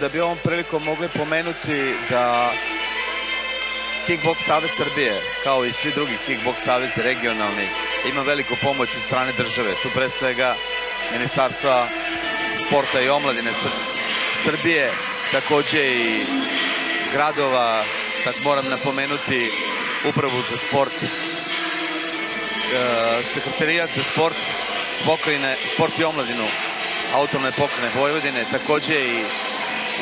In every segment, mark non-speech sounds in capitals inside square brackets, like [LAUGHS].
da bi ovom prilikom mogli pomenuti da Kickbox Savez Srbije, kao i svi drugi Kickbox Savez regionalni, ima veliku pomoć od strane države. Tu pre svega Ministarstva sporta i omladine Srbije, takođe i gradova, tak moram napomenuti upravu za sport, e, sekretarijat za sport, pokrajine, sport i omladinu autonomne pokrajine Vojvodine, takođe i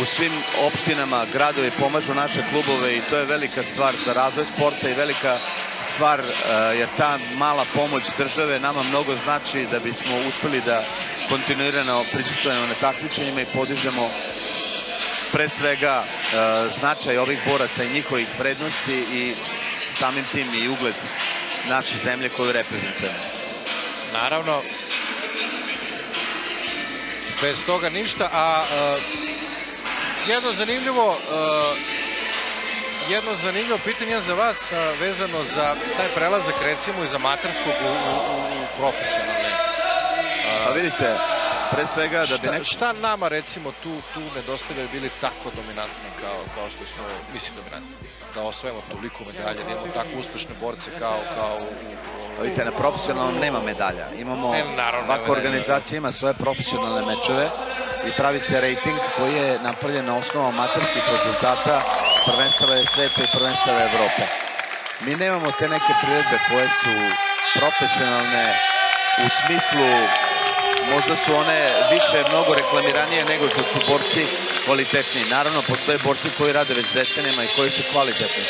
u svim opštinama, gradovi pomažu naše klubove i to je velika stvar za razvoj sporta i velika stvar, e, jer ta mala pomoć države nama mnogo znači da bismo uspeli da kontinuirano prisustujemo na takmičenjima i podižemo pre svega e, značaj ovih boraca i njihovih vrednosti i samim tim i ugled naše zemlje koju reprezentujemo. Naravno, bez toga ništa, a uh, jedno zanimljivo uh, jedno zanimljivo pitanje za vas uh, vezano za taj prelazak recimo iz amaterskog u, u, u profesionalne. Pa vidite, pre svega da bi neko... Šta nama recimo tu, tu nedostavljaju bili tako dominantni kao, kao što smo, mislim dominantni, da osvajamo toliko medalja, da imamo tako uspešne borce kao, kao u, u Vidite, na profesionalnom nema medalja. Imamo, ne, naravno, ovakva organizacija ima svoje profesionalne mečeve i pravi se rating koji je napravljen na osnovu amaterskih rezultata prvenstava sveta i prvenstava Evrope. Mi nemamo te neke priredbe koje su profesionalne u smislu možda su one više mnogo reklamiranije nego što su borci kvalitetni. Naravno, postoje borci koji rade već decenima i koji su kvalitetni.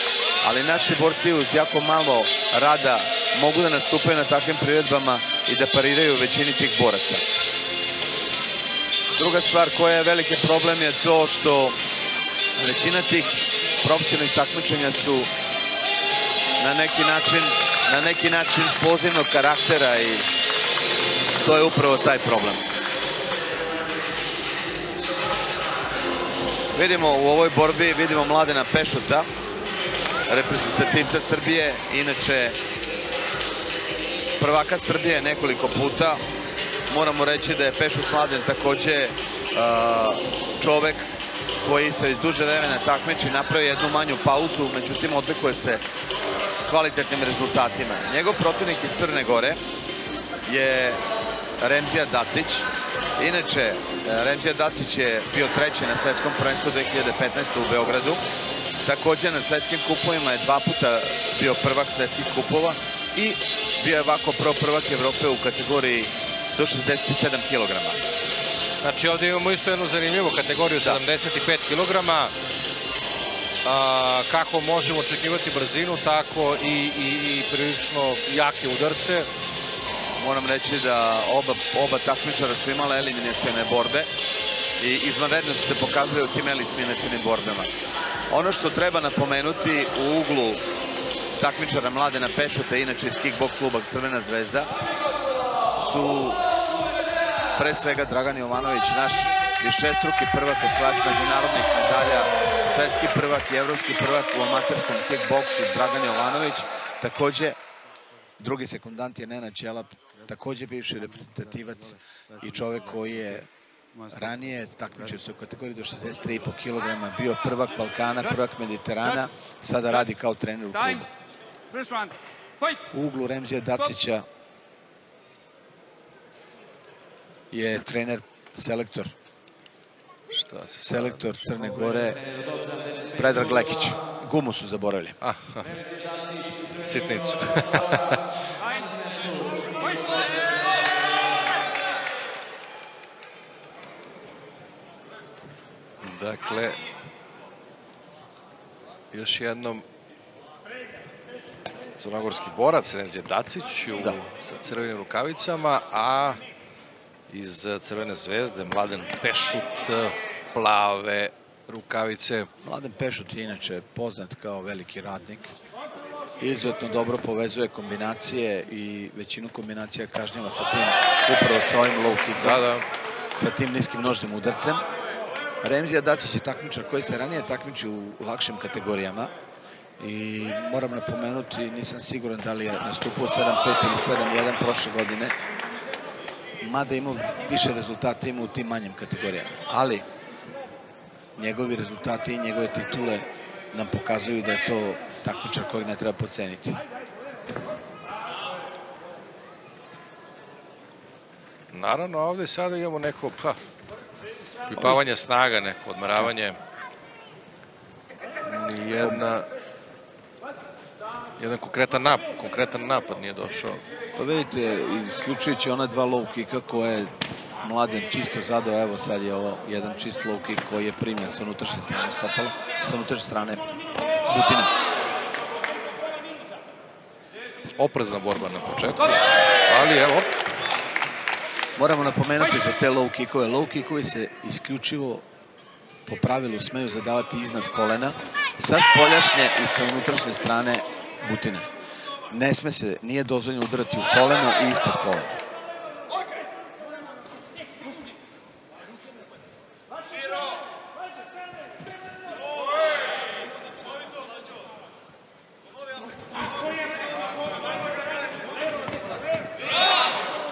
Ali naši borci uz jako malo rada mogu da nastupaju na takvim priredbama i da pariraju većini tih boraca. Druga stvar koja je veliki problem je to što većina tih profesionalnih takmičenja su na neki način na neki način pozivnog karaktera i to je upravo taj problem. Vidimo u ovoj borbi, vidimo Mladena Pešuta, reprezentativca Srbije, inače prvaka Srbije nekoliko puta. Moramo reći da je Pešut Mladen takođe čovek koji se iz duže vremena takmiči, napravio jednu manju pauzu, međutim odlikuje se kvalitetnim rezultatima. Njegov protivnik iz Crne Gore je Remzija Dacić. Inače, Remzija Dacić je bio treći na svetskom prvenstvu 2015. u Beogradu. Takođe na svetskim kupovima je dva puta bio prvak svetskih kupova i bio je ovako prvo prvak Evrope u kategoriji do 67 kg. Znači ovde imamo isto jednu zanimljivu kategoriju, da. 75 kg. A, kako možemo očekivati brzinu, tako i, i, i prilično jake udarce moram reći da oba, oba takmičara su imala eliminacijone borbe i izvanredno su se pokazali u tim eliminacijnim borbama. Ono što treba napomenuti u uglu takmičara Mladena Pešuta, inače iz kickbox kluba Crvena zvezda, su pre svega Dragan Jovanović, naš višestruki prvak osvajač međunarodnih medalja, svetski prvak i evropski prvak u amaterskom kickboksu Dragan Jovanović, takođe drugi sekundant je Nena Ćelap, takođe bivši reprezentativac i čovek koji je ranije takmičio se u kategoriji do 63,5 kg, bio prvak Balkana, prvak Mediterana, sada radi kao trener u klubu. U uglu Remzija Dacića je trener, selektor. Šta se selektor Crne Gore, Predrag Lekić. Gumu su zaboravili. Aha, sitnicu. [LAUGHS] Dakle, još jednom crnogorski borac, Renđe Dacić u, da. sa crvenim rukavicama, a iz Crvene zvezde Mladen Pešut, plave rukavice. Mladen Pešut je inače poznat kao veliki radnik. Izuzetno dobro povezuje kombinacije i većinu kombinacija kažnjava sa tim, upravo sa ovim low kickom. Da, da. Sa tim niskim nožnim udarcem. Remzija Dacić je takmičar koji se ranije takmiči u lakšim kategorijama i moram napomenuti, nisam siguran da li je nastupao 7-5 ili 7-1 prošle godine, mada imao više rezultata ima u tim manjim kategorijama. Ali, njegovi rezultati i njegove titule nam pokazuju da je to takmičar kojeg ne treba poceniti. Naravno, ovde sada imamo neko pa, pripavanje snaga, neko odmaravanje. Nijedna, jedan konkretan, nap, konkretan napad nije došao. Pa vidite, isključujući ona dva low kicka koje je Mladen čisto zadao, evo sad je ovo jedan čist low kick koji je primjen sa unutrašnje strane stopala, sa unutrašnje strane Butina. Oprezna borba na početku, ali evo, Moramo napomenuti za te low kickove. Low kickovi se isključivo po pravilu smeju zadavati iznad kolena sa spoljašnje i sa unutrašnje strane butine. Ne sme se, nije dozvoljeno udarati u koleno i ispod kolena.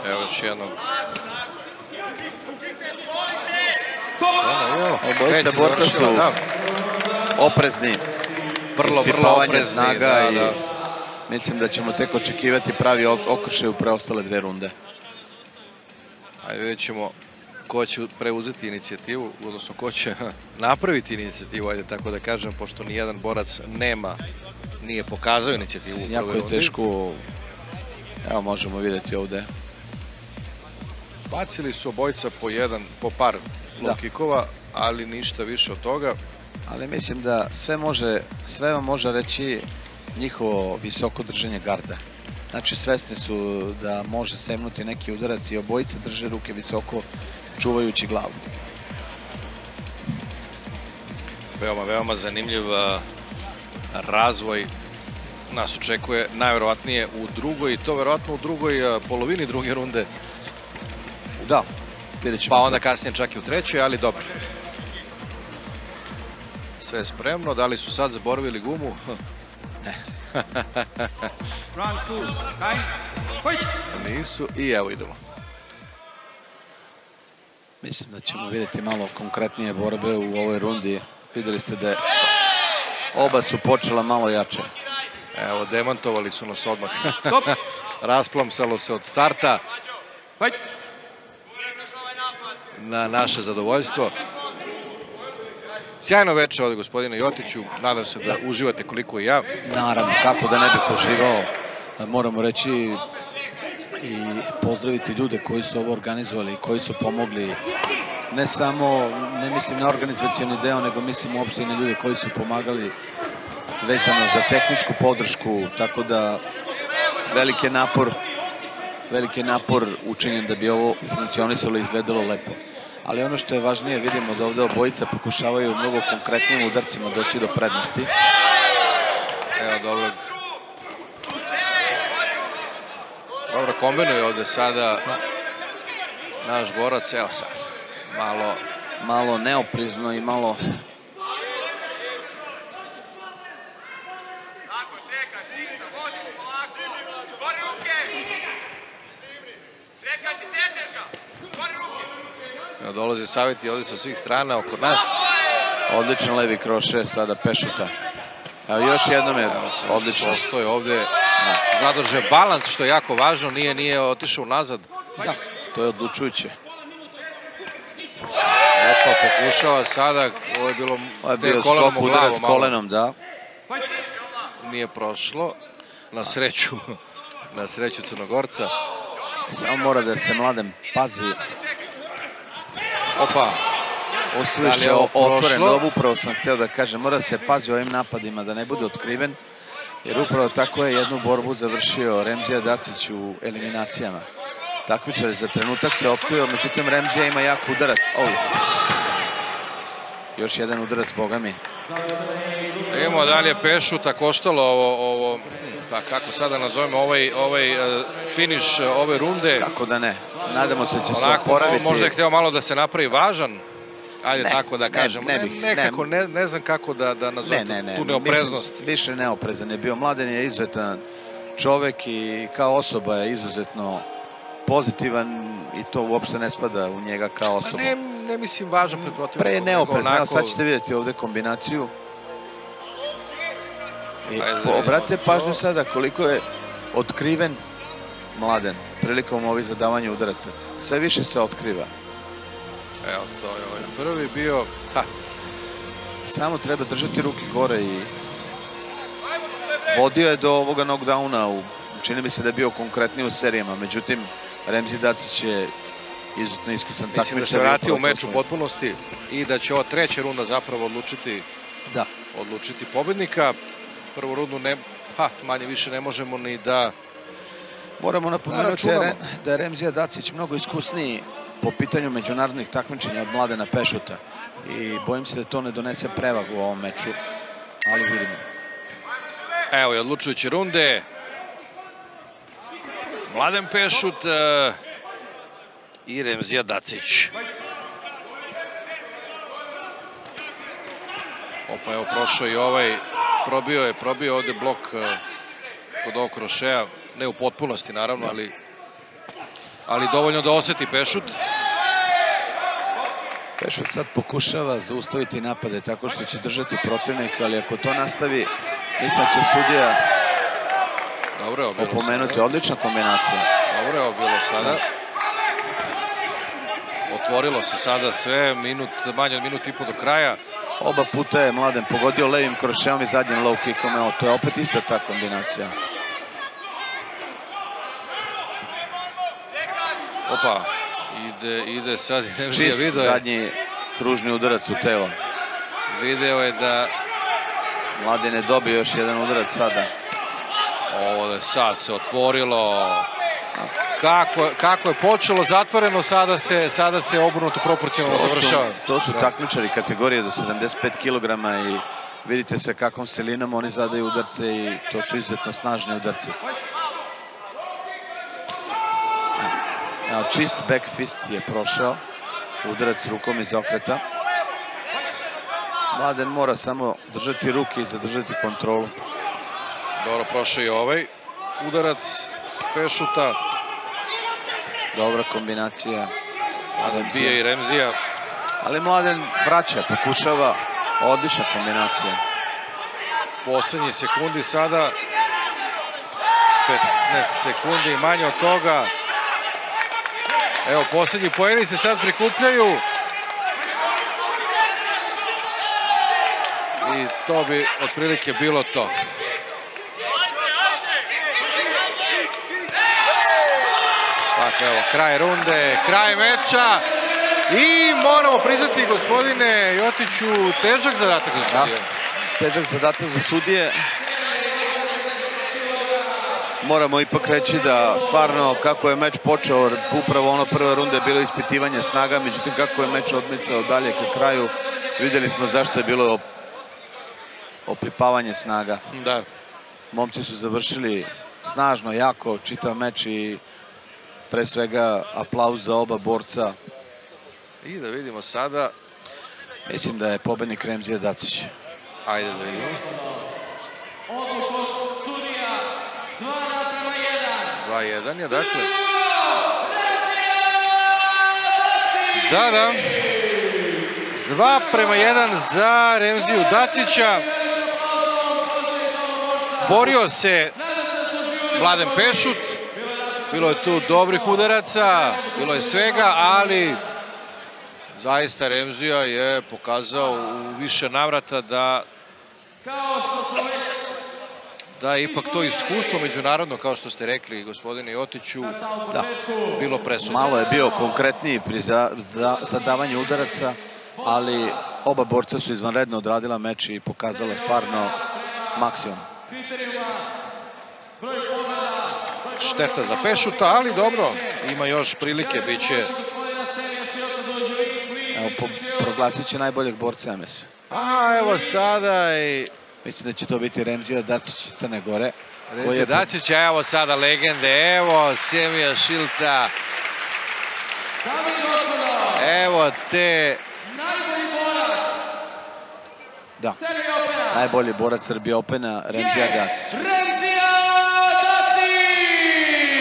evo još jedno. Obojica borca su da. oprezni. Vrlo, vrlo oprezni, snaga da, i da. Mislim da ćemo tek očekivati pravi ok- okršaj u preostale dve runde. Ajde vidjet ćemo ko će preuzeti inicijativu, odnosno ko će napraviti inicijativu, ajde tako da kažem, pošto nijedan borac nema, nije pokazao inicijativu u Jako prvoj je rundi. teško, evo možemo vidjeti ovde. Bacili su obojca po jedan, po par Da. low kickova, ali ništa više od toga. Ali mislim da sve može, sve vam može reći njihovo visoko držanje garda. Znači svesni su da može semnuti neki udarac i obojice drže ruke visoko čuvajući glavu. Veoma, veoma zanimljiv razvoj nas očekuje najverovatnije u drugoj i to verovatno u drugoj polovini druge runde, Da, vidjet ćemo. pa onda kasnije čak i u trećoj, ali dobro. Sve je spremno, da li su sad zaboravili gumu? [LAUGHS] Nisu i evo idemo. Mislim da ćemo vidjeti malo konkretnije borbe u ovoj rundi. Videli ste da je oba su počela malo jače. Evo, demantovali su nas odmah. Stop! [LAUGHS] Rasplamsalo se od starta na naše zadovoljstvo. Sjajno veče ovde, gospodine Jotiću. Nadam se da uživate koliko i ja. Naravno, kako da ne bi poživao, moramo reći i pozdraviti ljude koji su ovo organizovali i koji su pomogli ne samo, ne mislim na organizacijani deo, nego mislim uopšte i na ljude koji su pomagali vezano za tehničku podršku, tako da veliki napor veliki napor učinjen da bi ovo funkcionisalo i izgledalo lepo. Ali ono što je važnije, vidimo da ovde obojica pokušavaju mnogo konkretnim udarcima doći do prednosti. Evo, dobro. Dobro, kombinuje ovde sada naš borac. Evo sad, malo malo neoprizno i malo Tako, čekaš, ništa, voziš polako. Gori ruke! Čekaš i sečeš ga! Gori ruke! evo, dolaze savjeti ovde sa svih strana oko nas. odličan levi kroše sada Pešuta. Evo još jednom je odlično. Postoje ovde zadrže balans, što je jako važno. Nije, nije otišao nazad. Da, to je odlučujuće. Opa, pokušava sada. Ovo je bilo, Ovo je bio kolenom skok udarac kolenom, da. Nije prošlo. Na sreću, [LAUGHS] na sreću Crnogorca. Samo mora da se mladen pazi. Opa, su Da otvoren. Ovo upravo sam hteo da kažem. Mora se pazi ovim napadima da ne bude otkriven. Jer upravo tako je jednu borbu završio Remzija Dacić u eliminacijama. Takmičar je za trenutak se otkrio, međutim Remzija ima jak udarac. Oh. Još jedan udarac, boga mi. Da Idemo dalje Pešuta koštalo ovo, ovo pa kako sada nazovemo ovaj, ovaj uh, finiš uh, ove runde. Kako da ne? Nadamo se da će se oporaviti. možda je hteo malo da se napravi važan. Ajde Ne, tako da ne, kažemo. ne Ne, bih, nekako, ne, ne znam kako da, da Ne, nazovem ne, ne. tu neopreznost. Mislim, Više neoprezan je bio. Mladen je izuzetan čovek i kao osoba je izuzetno pozitivan i to uopšte ne spada u njega kao Pa osobu. ne, ne mislim važan pred protivnikom. Pre je nego neoprezno, evo onako- sad ćete vidjeti ovde kombinaciju. I obratite pažnju sada koliko je otkriven mladen prilikom ovih zadavanja udaraca. Sve više se otkriva. Evo, to je ovaj prvi bio... Ha, Samo treba držati ruke gore i vodio je do ovoga knockdowna u čini mi se da je bio konkretniji u serijama, međutim Remzi Dacić je izuzetno iskusan takmičar. mislim da se vratio u meč u potpunosti i da će ova treća runda zapravo odlučiti Da. odlučiti pobednika. Prvu rundu ne, pa, manje više ne možemo ni da Moramo napomenuti da da je Remzija Dacić mnogo iskusniji po pitanju međunarodnih takmičenja od Mladena Pešuta i bojim se da to ne donese prevagu u ovom meču, ali vidimo. Evo je odlučujuće runde. Mladen Pešut e, i Remzija Dacić. Opa, evo prošao i ovaj, probio je, probio ovde blok e, kod ovog krošeja, ne u potpunosti naravno, ali ali dovoljno da oseti Pešut. Pešut sad pokušava zaustaviti napade tako što će držati protivnika, ali ako to nastavi, mislim da će sudija opomenuti. sada. Odlična kombinacija. Dobro je ovo bilo sada. Otvorilo se sada sve, minut, manje od minut i po do kraja. Oba puta je Mladen pogodio levim krošeom i zadnjim low kickom. Evo, to je opet ista ta kombinacija. Opa, ide, ide sad, [LAUGHS] Čist video je, zadnji kružni udarac u telo. video je da Mladen je dobio još jedan udarac sada. ovo da sad se otvorilo. Kako, kako je počelo zatvoreno, sada se, sada se obrnuto proporcionalno To su- završava. To su takmičari kategorije do 75 kg i vidite sa kakvom silinom oni zadaju udarce i to su izuzetno snažni udarci. Evo, čist back fist je prošao. Udarac rukom iz okreta. Mladen mora samo držati ruke i zadržati kontrolu. Dobro, prošao i ovaj udarac Pešuta, Dobra kombinacija. Mladen bije i Remzija. Ali Mladen vraća, pokušava. Odlična kombinacija. Poslednji sekundi sada. 15 sekundi i manje od toga. Evo, poslednji pojeni se sad prikupljaju. I to bi otprilike bilo to. Tako, evo, kraj runde, kraj meča. I moramo priznati, gospodine Jotiću, težak zadatak za Da. sudiju. težak zadatak za sudije. Moramo ipak reći da stvarno kako je meč počeo, upravo ono prve runde je bilo ispitivanje snaga, međutim kako je meč odmicao dalje ka kraju, videli smo zašto je bilo op- opipavanje snaga. Da. Momci su završili snažno, jako, čitav meč i pre svega aplauz za oba borca. I da vidimo sada. Mislim da je pobednik Remzija Dacić. Ajde da vidimo. Sudija 2 prema 1. 2-1 je, dakle. Da, da. 2 prema 1 za Remziju Dacića. Borio se Mladen Pešut. Bilo je tu dobrih udaraca, bilo je svega, ali zaista Remzija je pokazao u više navrata da da je ipak to iskustvo međunarodno, kao što ste rekli, gospodine samom početku bilo presudno. Malo je bio konkretniji pri za, za, zadavanju udaraca, ali oba borca su izvanredno odradila meč i pokazala stvarno maksimum. broj Šteta za Pešuta, ali dobro, ima još prilike, bit će... Evo, po, proglasit će najboljeg borca, ja mislim. A, evo sada i Mislim da će to biti Remzija Dacić iz Crne Gore. koji Reci je- Dacića, evo sada legende, evo Semija Šilta, evo te... najbolji borac Da, najbolji borac Srbije Opena, Remzija Dacić.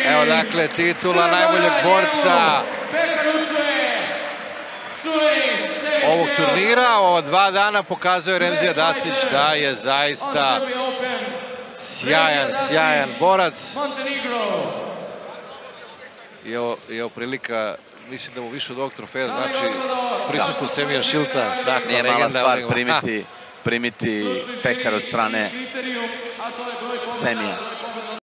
Evo dakle titula najboljeg borca ovog turnira. Ova dva dana pokazuje Remzija Dacić da je zaista sjajan, sjajan borac. I evo, prilika, mislim da mu više od ovog trofeja znači prisustvo Semija Šilta. Dakle, Nije mala stvar primiti, primiti pekar od strane. Semija.